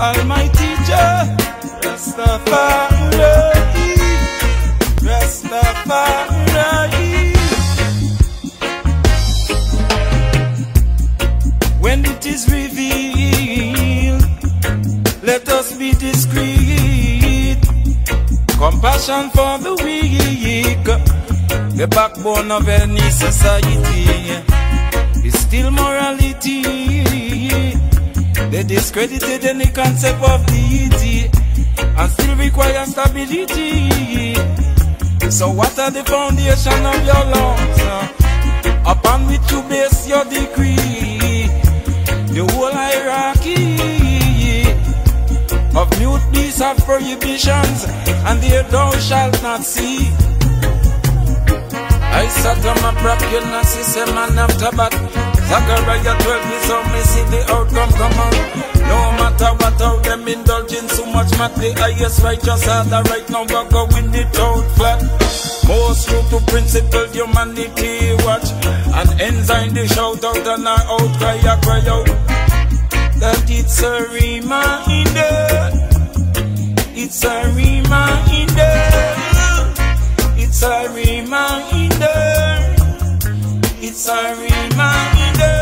Almighty Jah, Rastafari, Rastafari. When it is revealed, let us be discreet. Compassion for the weak, the backbone of any society, is still morality. They discredited any concept of deity and still require stability. So, what are the foundation of your laws? Upon which you base your decree? The whole hierarchy of mute beasts of prohibitions, and there thou shalt not see. I sat on my bracket, and see say man after bat. Zachariah 12 me so me see the outcome come on. Much mat the highest righteous the right now we go win it out flat. Most true to principle humanity watch and ensign the shout out and our outcry a cry out that it's a reminder. It's a reminder. It's a reminder. It's a reminder.